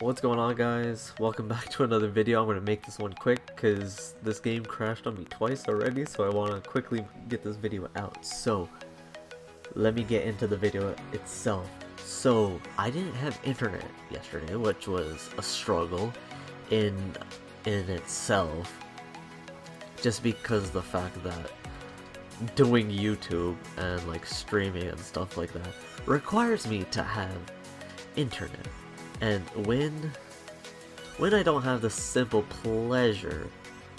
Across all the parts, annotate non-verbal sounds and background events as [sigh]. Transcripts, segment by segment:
What's going on guys? Welcome back to another video. I'm going to make this one quick because this game crashed on me twice already so I want to quickly get this video out. So, let me get into the video itself. So, I didn't have internet yesterday which was a struggle in, in itself. Just because the fact that doing YouTube and like streaming and stuff like that requires me to have internet and when when I don't have the simple pleasure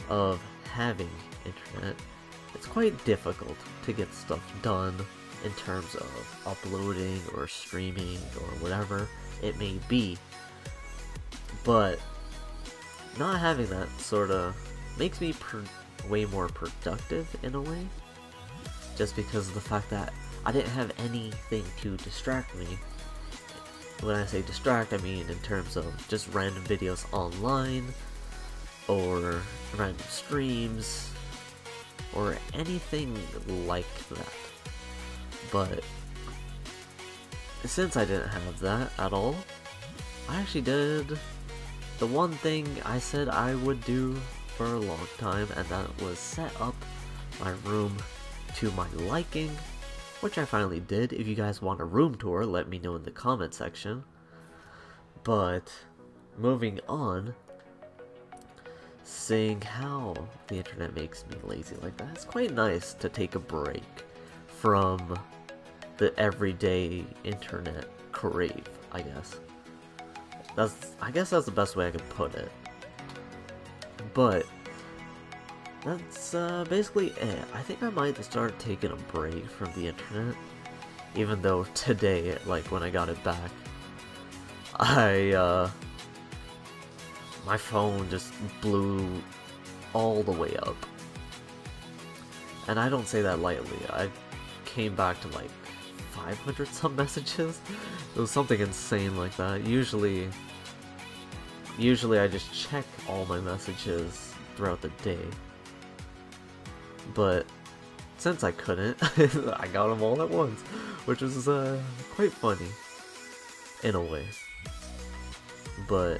of having internet, it's quite difficult to get stuff done in terms of uploading or streaming or whatever it may be. But not having that sort of makes me way more productive in a way. Just because of the fact that I didn't have anything to distract me when I say distract, I mean in terms of just random videos online, or random streams, or anything like that. But since I didn't have that at all, I actually did the one thing I said I would do for a long time, and that was set up my room to my liking which I finally did. If you guys want a room tour, let me know in the comment section. But, moving on, seeing how the internet makes me lazy like that, it's quite nice to take a break from the everyday internet crave, I guess. That's, I guess that's the best way I could put it. But, that's uh, basically it. I think I might start taking a break from the internet. Even though [laughs] today, like when I got it back, I, uh, my phone just blew all the way up. And I don't say that lightly. I came back to like 500 [laughs] some messages. It was something insane like that. Usually, usually I just check all my messages throughout the day. But since I couldn't, [laughs] I got them all at once, which was uh, quite funny in a way. But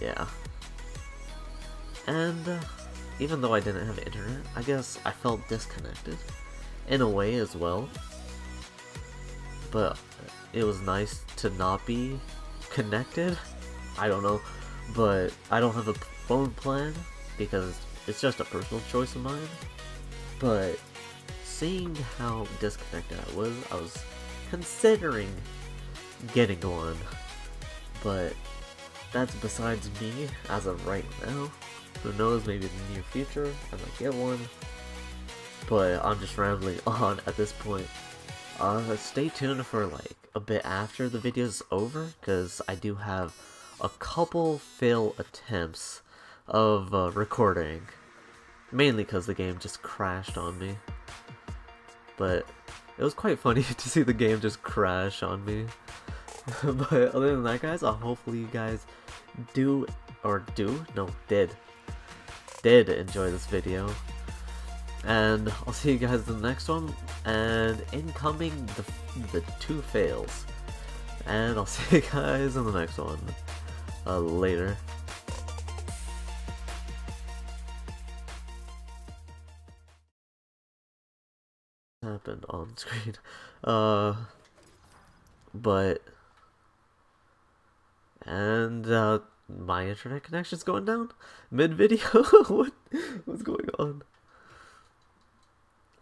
yeah. And uh, even though I didn't have internet, I guess I felt disconnected in a way as well. But it was nice to not be connected. I don't know, but I don't have a phone plan because it's just a personal choice of mine. But seeing how disconnected I was, I was considering getting one. But that's besides me as of right now. Who knows, maybe in the near future I might get one. But I'm just rambling [laughs] on at this point. Uh, stay tuned for like a bit after the video's over, because I do have a couple fail attempts of uh, recording. Mainly because the game just crashed on me. But it was quite funny [laughs] to see the game just crash on me. [laughs] but other than that guys, uh, hopefully you guys do, or do? No, did. Did enjoy this video. And I'll see you guys in the next one. And incoming, the, the two fails. And I'll [laughs] see you guys in the next one. Uh, later. On [laughs] screen. Uh, but and uh, my internet connection's going down mid video. [laughs] what what's going on?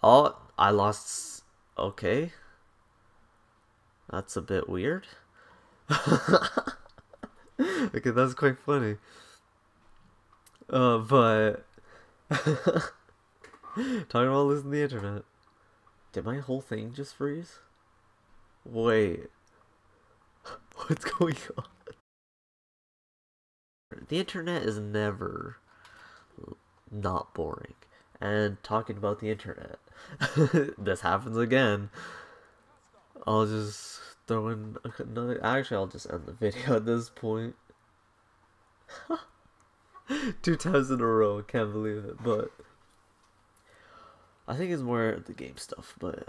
Oh, I lost. Okay, that's a bit weird. [laughs] okay, that's quite funny. Uh, but talking about losing the internet. Did my whole thing just freeze? Wait. [laughs] What's going on? The internet is never not boring. And talking about the internet, [laughs] this happens again. I'll just throw in another. Actually, I'll just end the video at this point. [laughs] Two times in a row, can't believe it, but. I think it's more the game stuff, but